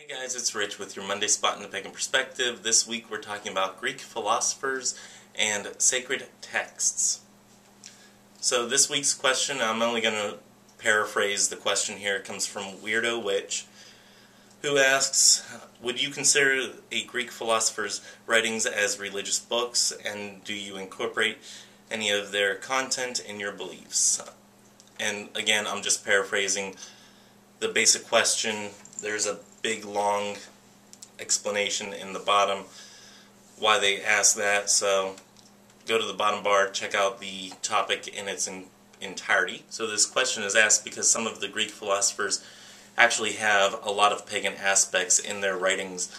Hey guys, it's Rich with your Monday Spot in the Pagan Perspective. This week we're talking about Greek philosophers and sacred texts. So this week's question, I'm only going to paraphrase the question here. It comes from Weirdo Witch, who asks, Would you consider a Greek philosopher's writings as religious books, and do you incorporate any of their content in your beliefs? And again, I'm just paraphrasing the basic question. There's a big, long explanation in the bottom why they ask that, so go to the bottom bar, check out the topic in its in entirety. So this question is asked because some of the Greek philosophers actually have a lot of pagan aspects in their writings,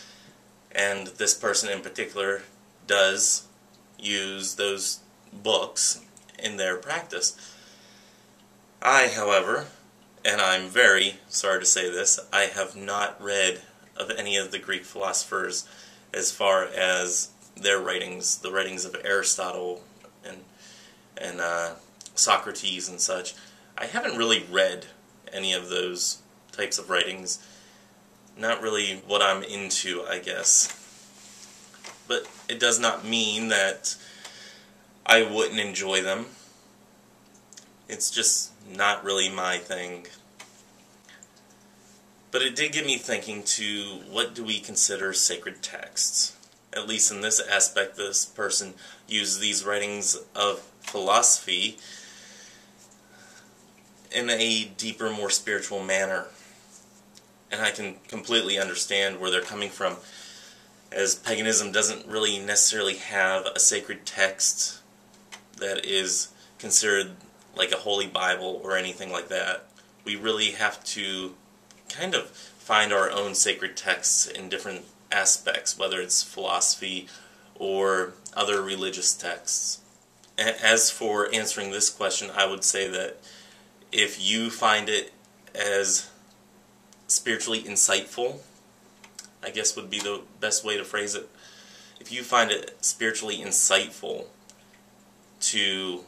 and this person in particular does use those books in their practice. I, however, and I'm very sorry to say this, I have not read of any of the Greek philosophers as far as their writings, the writings of Aristotle and and uh, Socrates and such. I haven't really read any of those types of writings. Not really what I'm into, I guess. But it does not mean that I wouldn't enjoy them. It's just not really my thing. But it did get me thinking to what do we consider sacred texts? At least in this aspect, this person used these writings of philosophy in a deeper, more spiritual manner. And I can completely understand where they're coming from, as paganism doesn't really necessarily have a sacred text that is considered like a holy Bible or anything like that. We really have to kind of find our own sacred texts in different aspects, whether it's philosophy or other religious texts. As for answering this question, I would say that if you find it as spiritually insightful, I guess would be the best way to phrase it. If you find it spiritually insightful to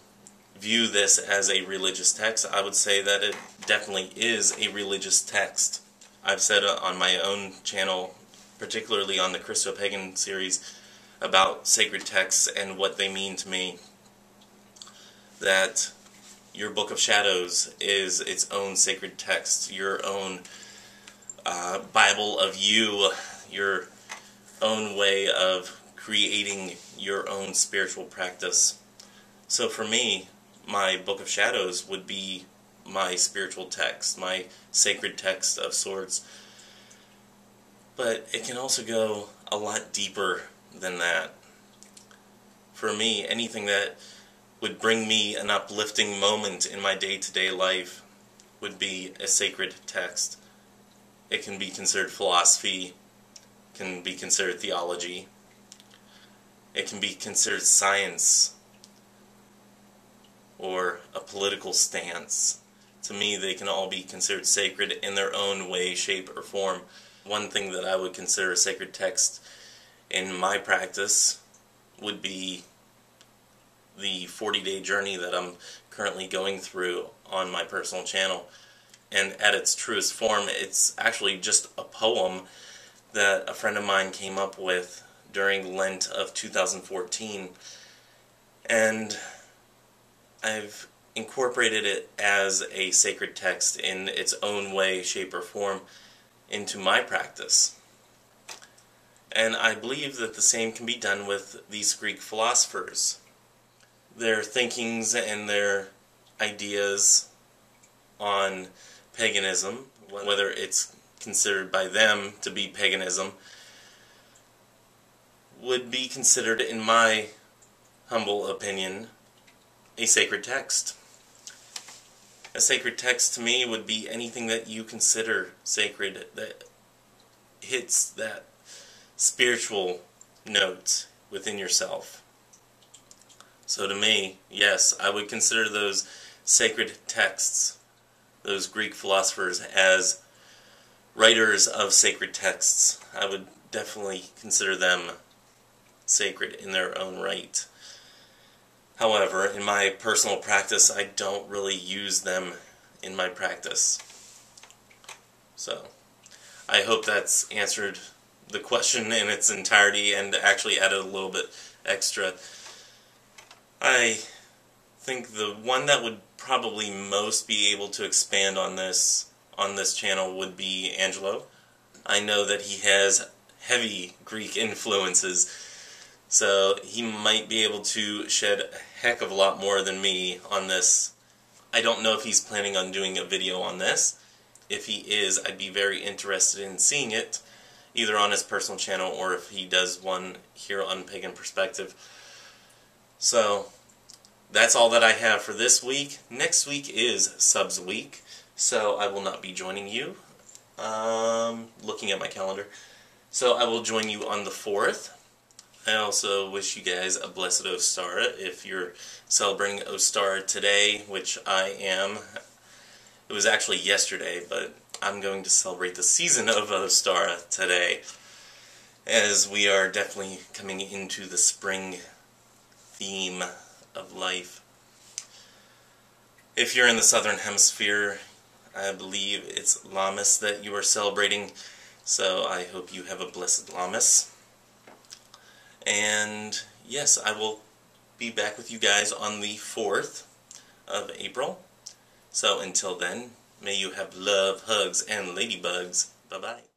view this as a religious text, I would say that it definitely is a religious text. I've said on my own channel, particularly on the Christo-Pagan series, about sacred texts and what they mean to me, that your Book of Shadows is its own sacred text, your own uh, Bible of you, your own way of creating your own spiritual practice. So for me, my Book of Shadows would be my spiritual text, my sacred text of sorts. But it can also go a lot deeper than that. For me, anything that would bring me an uplifting moment in my day-to-day life would be a sacred text. It can be considered philosophy, can be considered theology, it can be considered science, or a political stance. To me, they can all be considered sacred in their own way, shape, or form. One thing that I would consider a sacred text in my practice would be the 40 day journey that I'm currently going through on my personal channel. And at its truest form, it's actually just a poem that a friend of mine came up with during Lent of 2014. And I've incorporated it as a sacred text in its own way, shape, or form into my practice. And I believe that the same can be done with these Greek philosophers. Their thinkings and their ideas on paganism, whether it's considered by them to be paganism, would be considered, in my humble opinion, a sacred text. A sacred text to me would be anything that you consider sacred that hits that spiritual note within yourself. So to me, yes, I would consider those sacred texts, those Greek philosophers, as writers of sacred texts. I would definitely consider them sacred in their own right. However, in my personal practice, I don't really use them in my practice. So, I hope that's answered the question in its entirety and actually added a little bit extra. I think the one that would probably most be able to expand on this on this channel would be Angelo. I know that he has heavy Greek influences, so he might be able to shed a heck of a lot more than me on this. I don't know if he's planning on doing a video on this. If he is, I'd be very interested in seeing it, either on his personal channel or if he does one here on Pagan Perspective. So, that's all that I have for this week. Next week is Subs Week, so I will not be joining you. Um, looking at my calendar. So I will join you on the 4th. I also wish you guys a blessed Ostara if you're celebrating Ostara today, which I am. It was actually yesterday, but I'm going to celebrate the season of Ostara today, as we are definitely coming into the spring theme of life. If you're in the southern hemisphere, I believe it's Lammas that you are celebrating, so I hope you have a blessed Lammas. And yes, I will be back with you guys on the 4th of April. So until then, may you have love, hugs, and ladybugs. Bye-bye.